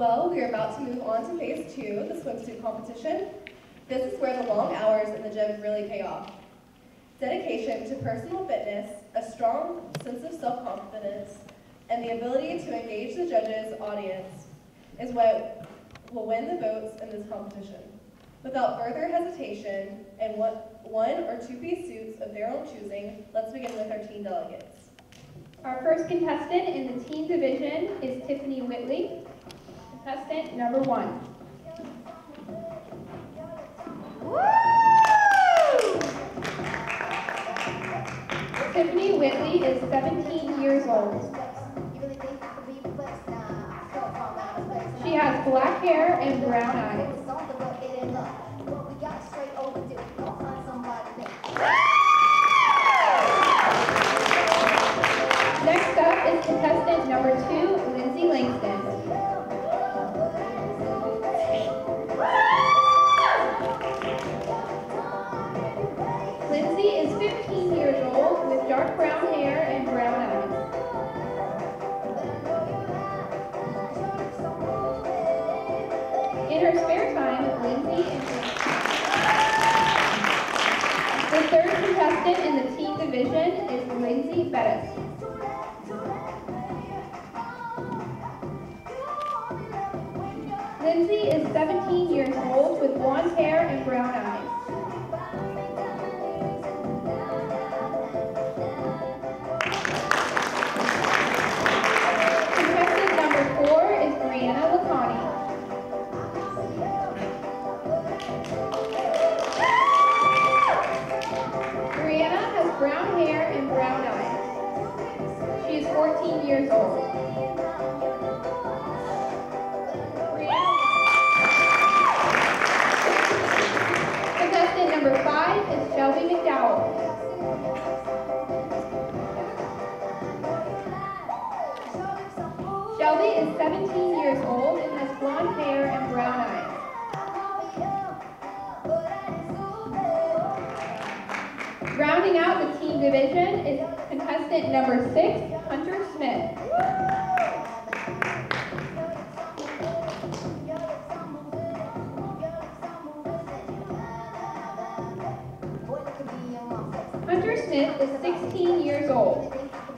Well, we are about to move on to phase two, the swimsuit competition. This is where the long hours in the gym really pay off. Dedication to personal fitness, a strong sense of self-confidence, and the ability to engage the judges' audience is what will win the votes in this competition. Without further hesitation, and what, one or two-piece suits of their own choosing, let's begin with our teen delegates. Our first contestant in the teen division is Tiffany Whitley, contestant number one. Tiffany Whitley is 17 years old. She has black hair and brown eyes. In her spare time, Lindsay and the third contestant in the teen division is Lindsay Bettis. Lindsay is 17 years old with blonde hair and brown eyes. 14 years old. Number five is Shelby McDowell. Shelby is 17 years old and has blonde hair and brown eyes. Rounding out the team division is contestant number six, Hunter Smith. Hunter Smith is 16 years old.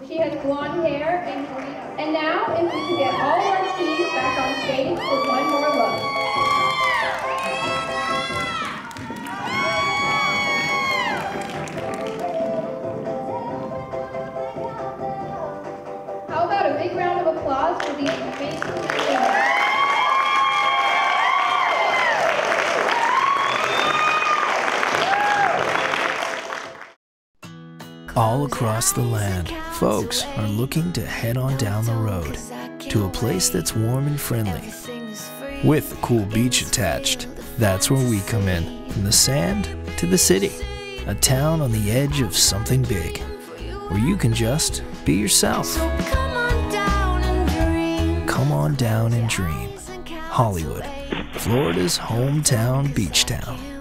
She has blonde hair and. And now, if we could get all of our teams big round of applause for these amazing? All across the land, folks are looking to head on down the road to a place that's warm and friendly with a cool beach attached. That's where we come in, from the sand to the city, a town on the edge of something big where you can just be yourself. Come on down and dream. Hollywood, Florida's hometown beach town.